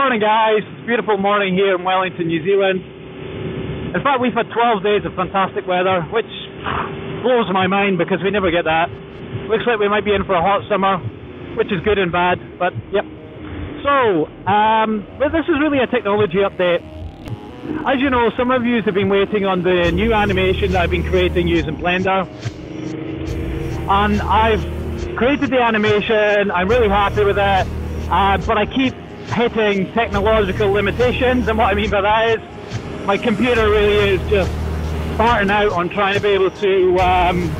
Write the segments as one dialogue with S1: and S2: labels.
S1: Good morning, guys. It's beautiful morning here in Wellington, New Zealand. In fact, we've had 12 days of fantastic weather, which blows my mind because we never get that. Looks like we might be in for a hot summer, which is good and bad, but yep. So, um, this is really a technology update. As you know, some of you have been waiting on the new animation that I've been creating using Blender. And I've created the animation, I'm really happy with it, uh, but I keep hitting technological limitations, and what I mean by that is my computer really is just farting out on trying to be able to um,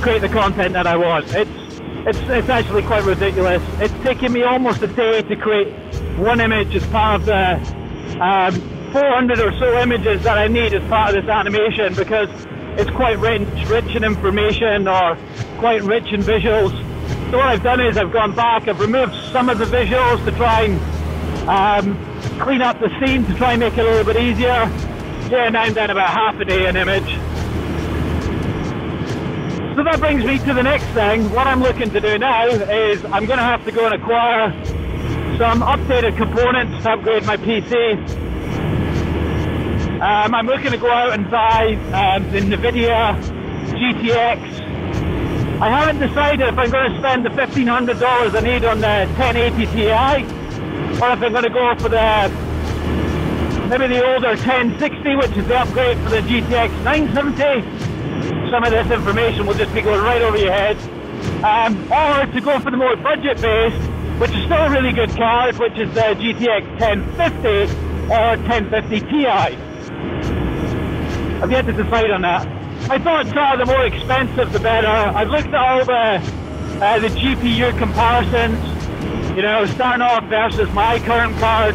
S1: create the content that I want. It's it's it's actually quite ridiculous. It's taken me almost a day to create one image as part of the um, 400 or so images that I need as part of this animation because it's quite rich, rich in information or quite rich in visuals. So what I've done is I've gone back, I've removed some of the visuals to try and um, clean up the scene to try and make it a little bit easier. Yeah, now I'm down about half a day in image. So that brings me to the next thing. What I'm looking to do now is I'm going to have to go and acquire some updated components to upgrade my PC. Um, I'm looking to go out and buy um, the NVIDIA GTX. I haven't decided if I'm going to spend the $1,500 I need on the 1080 Ti or if I'm going to go for the maybe the older 1060, which is the upgrade for the GTX 970. Some of this information will just be going right over your head. Um, or to go for the more budget-based, which is still a really good card, which is the GTX 1050 or 1050 Ti. I've yet to decide on that. I thought uh, the more expensive, the better. I've looked at all the uh, the GPU comparisons you know, starting off versus my current card,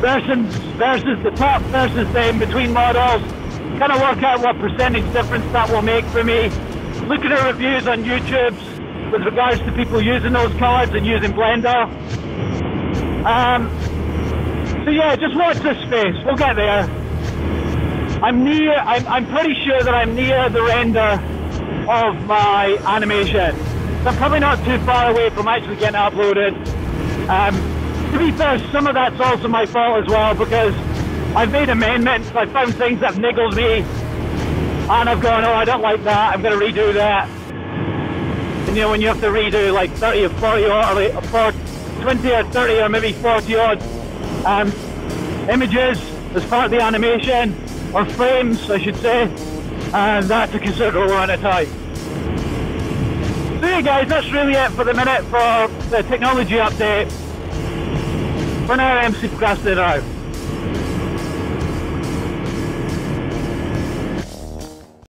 S1: versus, versus the top versus the in-between models, kind of work out what percentage difference that will make for me. Look at reviews on YouTube with regards to people using those cards and using Blender. Um, so yeah, just watch this space. We'll get there. I'm near, I'm, I'm pretty sure that I'm near the render of my animation. I'm probably not too far away from actually getting uploaded. Um, to be fair, some of that's also my fault as well because I've made amendments, I've found things that have niggled me, and I've gone, oh, I don't like that, I'm going to redo that. And you know, when you have to redo like 30 or 40 or, 20 or 30 or maybe 40 odd um, images as part of the animation, or frames, I should say, and that's a considerable amount of time. Yeah guys, that's really it for the minute for the technology update. For now, MC Procrastinator out.